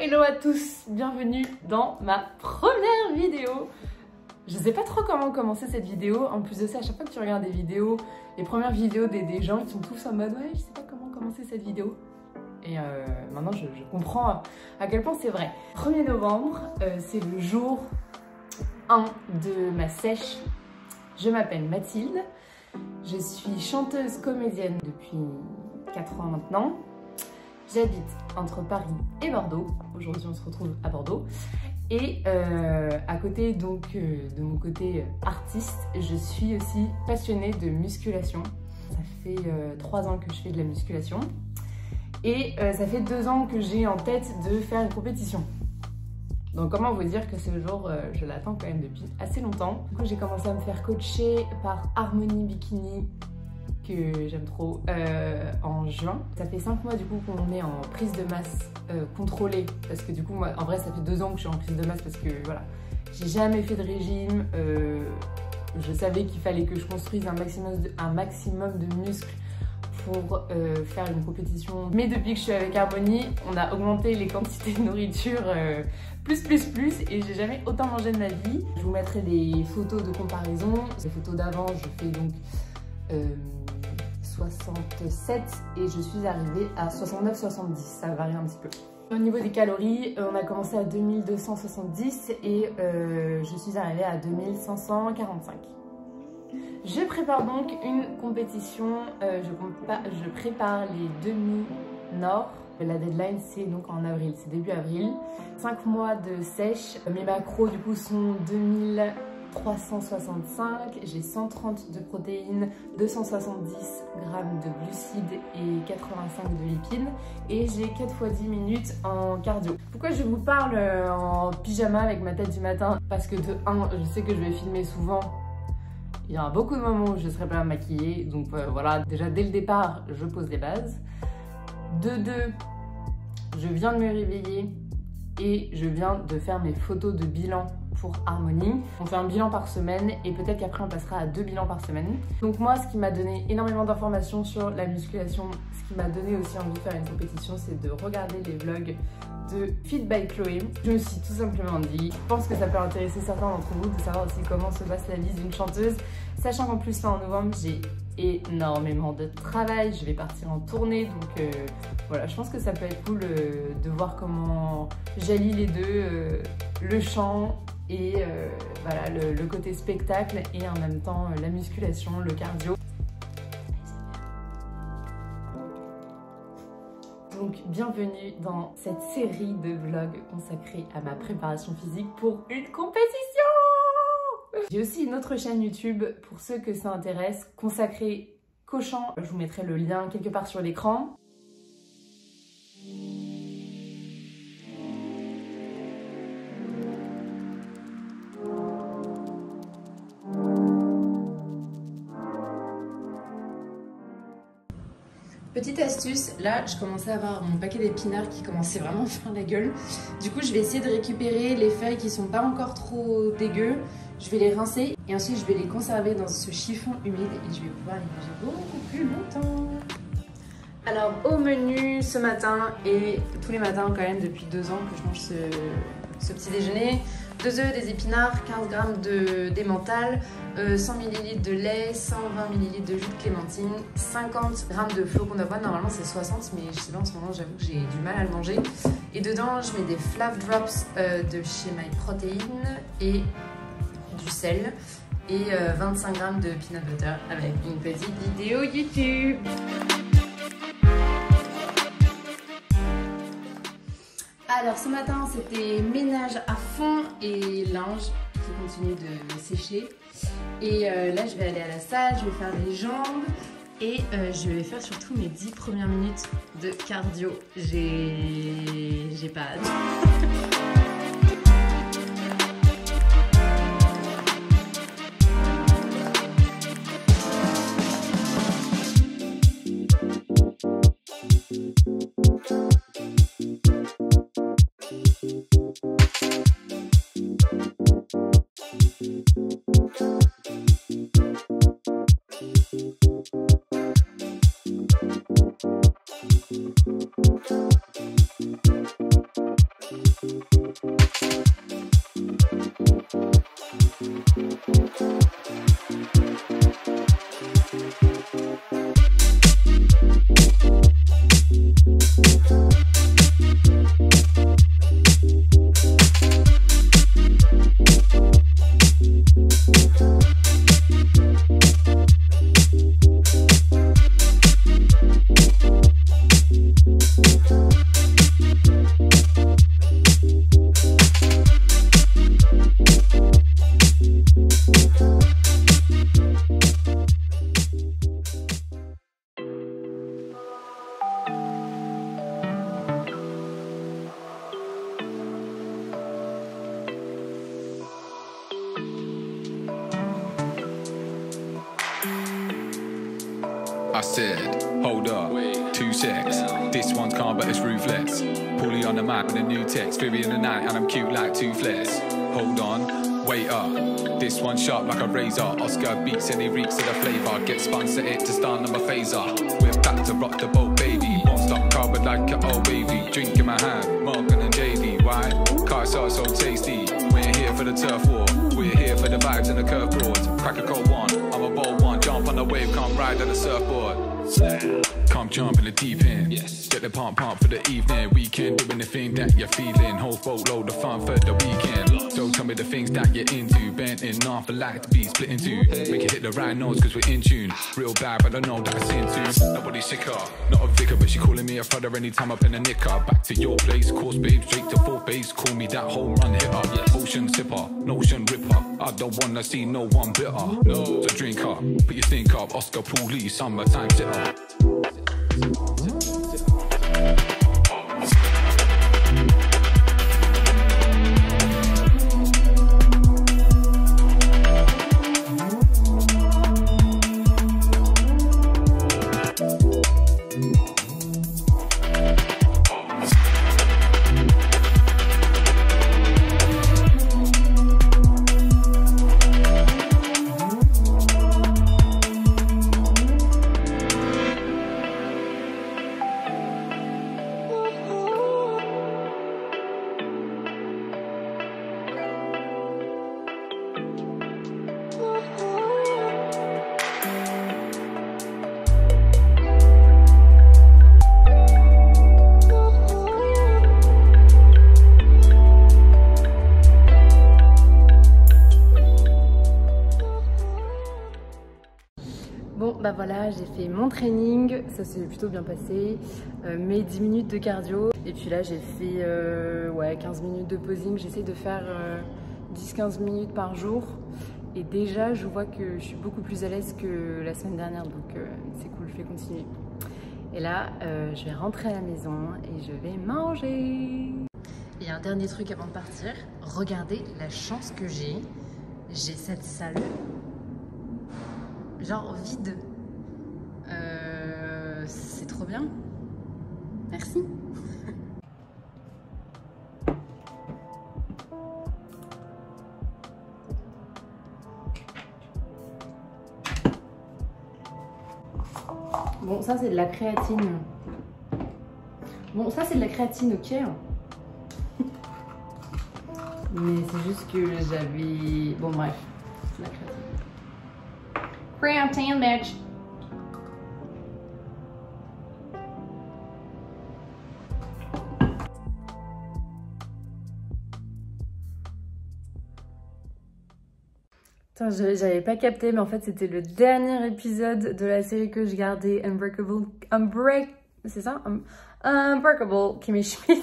hello à tous, bienvenue dans ma première vidéo. Je sais pas trop comment commencer cette vidéo, en plus de ça, à chaque fois que tu regardes des vidéos, les premières vidéos des, gens, ils sont tous en mode ouais, je sais pas comment commencer cette vidéo. Et euh, maintenant, je, comprends à quel point c'est vrai. 1er novembre, euh, c'est le jour 1 de ma sèche. Je m'appelle Mathilde, je suis chanteuse comédienne depuis 4 ans maintenant. J'habite entre Paris et Bordeaux. Aujourd'hui, on se retrouve à Bordeaux. Et euh, à côté donc euh, de mon côté artiste, je suis aussi passionnée de musculation. Ça fait euh, trois ans que je fais de la musculation. Et ça fait deux ans que j'ai en tête de faire une compétition. Donc comment vous dire que ce jour, je l'attends quand même depuis assez longtemps? Du coup, j'ai commencé à me faire coacher par Harmony Bikini j'aime trop euh, en juin. Ça fait 5 mois du coup qu'on est en prise de masse euh, contrôlée parce que du coup moi en vrai ça fait 2 ans que je suis en prise de masse parce que voilà j'ai jamais fait de régime euh, je savais qu'il fallait que je construise un maximum de, un maximum de muscles pour faire une compétition. Mais depuis que je suis avec Harmonie, on a augmenté les quantités de nourriture plus plus plus et j'ai jamais autant mangé de ma vie. Je vous mettrai des photos de comparaison, des photos d'avant, je fais donc 67 et je suis arrivée à 69-70, ça varie un petit peu. Au niveau des calories, euh, on a commencé à 2270 et euh, je suis arrivée à 2545. Je prépare donc une compétition, euh, je, je prépare les demi-nord. La deadline c'est donc en avril, c'est début avril. 5 mois de sèche, mes macros du coup sont 2000 365, j'ai 130 de protéines, 270 grammes de glucides et 85 de lipides et j'ai 4 fois 10 minutes en cardio. Pourquoi je vous parle euh, en pyjama avec ma tête du matin? Parce que de 1, je sais que je vais filmer souvent il y aura beaucoup de moments où je serai pas maquillée, donc euh, voilà, déjà dès le départ, je pose les bases. De 2, je viens de me réveiller et je viens de faire mes photos de bilan pour Harmonie. On fait un bilan par semaine et peut-être qu'après on passera à deux bilans par semaine. Donc moi, ce qui m'a donné énormément d'informations sur la musculation, ce qui m'a donné aussi envie de faire une compétition, c'est de regarder les vlogs de Fit by Chloé. Je me suis tout simplement dit, je pense que ça peut intéresser certains d'entre vous de savoir aussi comment se passe la vie d'une chanteuse, sachant qu'en plus là en novembre j'ai énormément de travail, je vais partir en tournée donc euh, voilà je pense que ça peut être cool euh, de voir comment j'allie les deux, euh, le chant et voilà le, côté spectacle et en même temps la musculation, le cardio. Donc bienvenue dans cette série de vlogs consacrés à ma préparation physique pour une compétition J'ai aussi une autre chaîne YouTube pour ceux que ça intéresse, consacrée qu'au chant. Je vous mettrai le lien quelque part sur l'écran. Petite astuce, là je commençais à avoir mon paquet d'épinards qui commençait vraiment à faire la gueule. Du coup je vais essayer de récupérer les feuilles qui sont pas encore trop dégueu. Je vais les rincer et ensuite je vais les conserver dans ce chiffon humide et je vais pouvoir les manger beaucoup plus longtemps. Alors au menu ce matin et tous les matins quand même depuis deux ans que je mange ce, ce petit déjeuner, deux œufs, des épinards, 15 g d'émental, 100 ml de lait, 120 ml de jus de clémentine, 50 g de flocons d'avoine. Normalement c'est 60 mais je sais pas en ce moment j'avoue que j'ai du mal à le manger. Et dedans je mets des Flav Drops euh, de chez My Protein et du sel et 25 euh, g de peanut butter avec une petite vidéo YouTube. Alors ce matin c'était ménage à fond et linge qui continue de sécher. Et euh, là je vais aller à la salle, je vais faire les jambes et euh, je vais faire surtout mes 10 premières minutes de cardio. J'ai pas hâte. it's ruthless. Paulie on the mic with a new text. Fury in the night, and I'm cute like two flares. Hold on, wait up. This one's sharp like a razor. Oscar beats any reeks of the flavor. Get spun, set it to start number phaser. We're back to rock the boat, baby. Won't stop carbon like an old oh, baby. Drink in my hand, Morgan and JD. Why? Car sauce so tasty. We're here for the turf war. We're here for the vibes and the curve chords. Crack a cold one, I'm a bold one. Jump on the wave, come ride on the surfboard. Come jump in the deep end. Yes. Get the pump pump for the evening. Weekend, doing the thing that you're feeling. Whole boatload of fun for the weekend. So tell me the things that you're into. Bent half, a like to be split in two. Make it hit the right notes cause we're in tune. Real bad, but I know that it's into. Nobody's sicker. Not a vicar, but she calling me a brother anytime up in a knicker. Back to your place, course babe, straight to fourth base. Call me that home run hitter. Ocean sipper, notion ripper. I don't wanna see no one bitter. No. So drink up, put your think up. Oscar Pooley, summertime sitter. Training, ça s'est plutôt bien passé, euh, mes 10 minutes de cardio, et puis là j'ai fait euh, ouais, 15 minutes de posing, j'essaie de faire euh, 10-15 minutes par jour, et déjà je vois que je suis beaucoup plus à l'aise que la semaine dernière, donc euh, c'est cool, je vais continuer. Et là, euh, je vais rentrer à la maison et je vais manger. Et un dernier truc avant de partir, regardez la chance que j'ai, j'ai cette salle genre vide. Euh, c'est trop bien. Merci. Bon, ça c'est de la créatine. Bon, ça c'est de la créatine, ok. Mais c'est juste que j'avais... Bon, bref, c'est de la créatine. Creatine, bitch. Putain, j'avais pas capté, mais en fait, c'était le dernier épisode de la série que je gardais, Unbreakable. Unbreak. C'est ça? Un- Unbreakable, Kimmy Schmidt.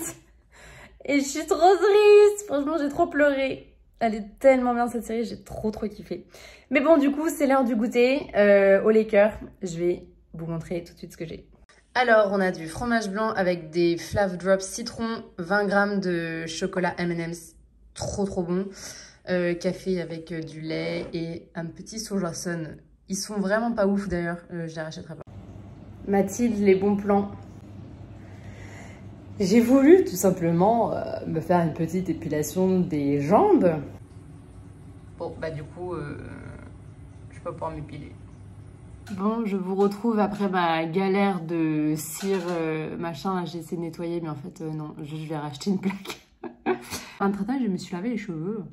Et je suis trop triste. Franchement, j'ai trop pleuré. Elle est tellement bien cette série, j'ai trop trop kiffé. Mais bon, du coup, c'est l'heure du goûter euh, au Laker. Je vais vous montrer tout de suite ce que j'ai. Alors, on a du fromage blanc avec des Flav Drops citron, 20 grammes de chocolat M&M's, trop trop bon. Euh, café avec euh, du lait et un petit sojason. Ils sont vraiment pas ouf d'ailleurs, euh, je les rachèterai pas. Mathilde, les bons plans. J'ai voulu tout simplement euh, me faire une petite épilation des jambes. Bon, bah du coup, euh, je vais pas pouvoir m'épiler. Bon, je vous retrouve après ma galère de cire euh, machin. J'ai essayé de nettoyer, mais en fait, euh, non, je, vais racheter une plaque. Entre temps, je me suis lavé les cheveux.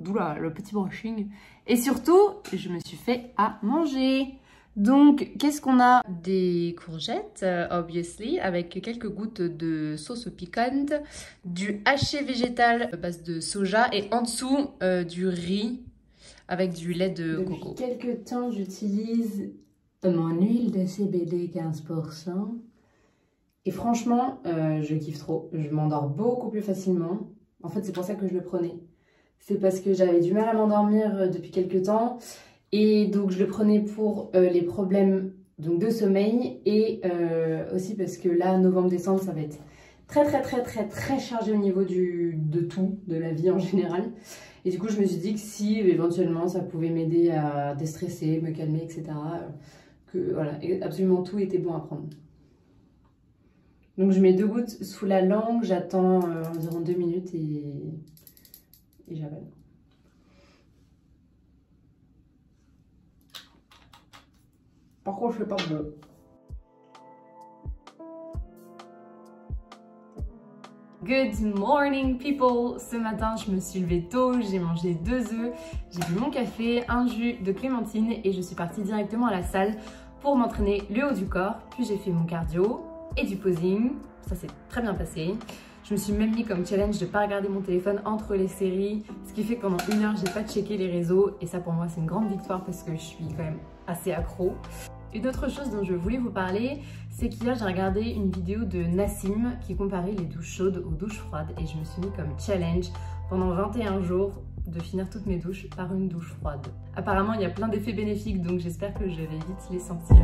D'où là, le petit brushing. Et surtout, je me suis fait à manger. Donc, qu'est-ce qu'on a? Des courgettes, euh, obviously, avec quelques gouttes de sauce piquante, du haché végétal à base de soja et en dessous, euh, du riz avec du lait de Depuis coco. quelques temps, j'utilise mon huile de CBD 15%. Et franchement, euh, je kiffe trop. Je m'endors beaucoup plus facilement. En fait, c'est pour ça que je le prenais. C'est parce que j'avais du mal à m'endormir euh, depuis quelques temps. Et donc, je le prenais pour euh, les problèmes donc, de sommeil. Et euh, aussi parce que là, novembre-décembre, ça va être très, très, très, très, très chargé au niveau de tout, de la vie en général. Et du coup, je me suis dit que si éventuellement ça pouvait m'aider à déstresser, me calmer, etc., que voilà, absolument tout était bon à prendre. Donc je mets deux gouttes sous la langue, j'attends environ deux minutes et, Par contre, je fais pas bleu. Good morning people Ce matin je me suis levée tôt, j'ai mangé deux œufs, j'ai bu mon café, un jus de clémentine et je suis partie directement à la salle pour m'entraîner le haut du corps. Puis j'ai fait mon cardio et du posing, ça s'est très bien passé. Je me suis même mis comme challenge de ne pas regarder mon téléphone entre les séries, ce qui fait que pendant une heure j'ai pas checké les réseaux et ça pour moi c'est une grande victoire parce que je suis quand même assez accro. Une autre chose dont je voulais vous parler, c'est qu'hier j'ai regardé une vidéo de Nassim qui comparait les douches chaudes aux douches froides et je me suis mis comme challenge pendant 21 jours de finir toutes mes douches par une douche froide. Apparemment il y a plein d'effets bénéfiques donc j'espère que je vais vite les sentir.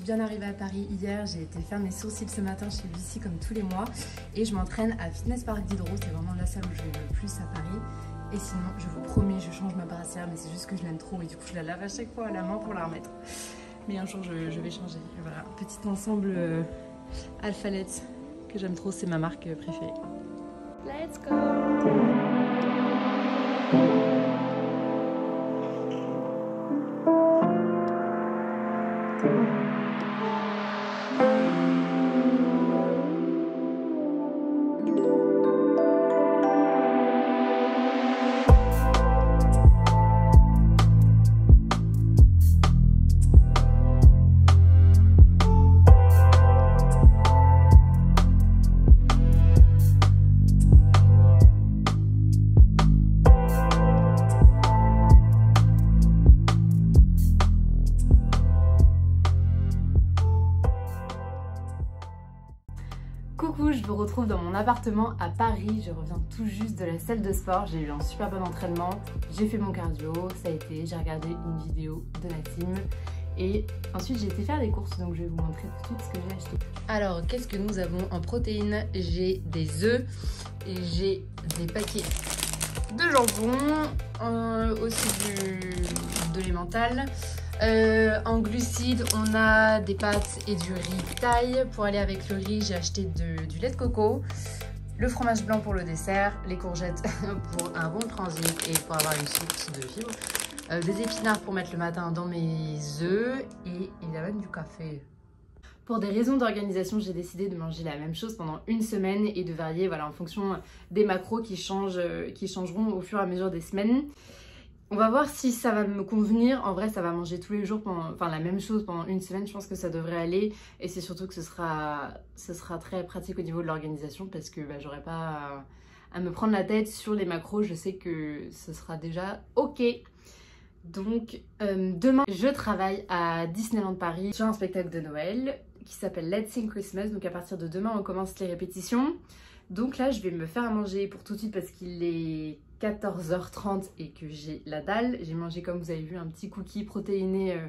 Bien arrivée à Paris hier, j'ai été faire mes sourcils ce matin chez Lucie comme tous les mois et je m'entraîne à Fitness Park d'Hydro, c'est vraiment la salle où je vais le plus à Paris. Et sinon, je vous promets, je change ma brassière, mais c'est juste que je l'aime trop et du coup je la lave à chaque fois à la main pour la remettre. Mais un jour je, vais changer. voilà, petit ensemble euh, Alphalette que j'aime trop, c'est ma marque préférée. Let's go Coucou, je vous retrouve dans mon appartement à Paris. Je reviens tout juste de la salle de sport. J'ai eu un super bon entraînement. J'ai fait mon cardio, ça a été. J'ai regardé une vidéo de la team. Et ensuite, j'ai été faire des courses, donc je vais vous montrer tout de suite ce que j'ai acheté. Alors, qu'est-ce que nous avons en protéines? J'ai des œufs j'ai des paquets de jambon, euh, aussi du, de. Euh, en glucides, on a des pâtes et du riz taille. Pour aller avec le riz, j'ai acheté du lait de coco, le fromage blanc pour le dessert, les courgettes pour un bon transit et pour avoir une source de fibres, euh, des épinards pour mettre le matin dans mes œufs et évidemment du café. Pour des raisons d'organisation, j'ai décidé de manger la même chose pendant une semaine et de varier voilà, en fonction des macros qui, changent, qui changeront au fur et à mesure des semaines. On va voir si ça va me convenir. En vrai, ça va manger tous les jours, pendant, enfin la même chose pendant une semaine. Je pense que ça devrait aller. Et c'est surtout que ce sera, très pratique au niveau de l'organisation parce que bah, j'aurai pas à, me prendre la tête sur les macros. Je sais que ce sera déjà ok. Donc euh, demain, je travaille à Disneyland Paris sur un spectacle de Noël qui s'appelle Let's Sing Christmas. Donc à partir de demain, on commence les répétitions. Donc là, je vais me faire à manger pour tout de suite parce qu'il est 14h30 et que j'ai la dalle. J'ai mangé, comme vous avez vu, un petit cookie protéiné euh,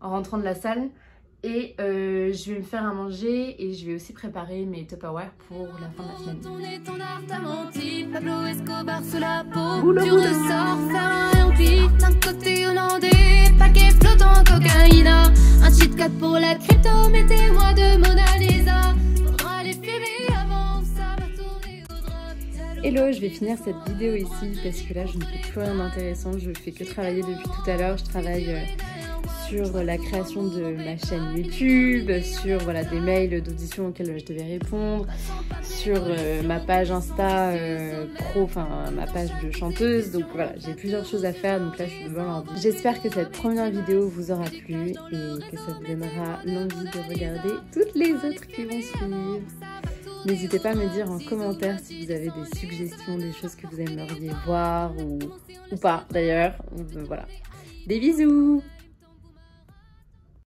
en rentrant de la salle. Et euh, je vais me faire à manger et je vais aussi préparer mes Tupperware pour la fin de la semaine. Un cheat code pour la crypto, mettez-moi de Mona Lisa. Hello, je vais finir cette vidéo ici parce que là je ne fais plus rien d'intéressant, je fais que travailler depuis tout à l'heure, je travaille euh, sur la création de ma chaîne YouTube, sur voilà, des mails d'audition auxquels je devais répondre, sur euh, ma page Insta euh, pro, enfin ma page de chanteuse, donc voilà, j'ai plusieurs choses à faire, donc là je suis devant l'ordi. J'espère que cette première vidéo vous aura plu et que ça vous donnera l'envie de regarder toutes les autres qui vont suivre. N'hésitez pas à me dire en commentaire si vous avez des suggestions, des choses que vous aimeriez voir ou, pas d'ailleurs. Voilà. Des bisous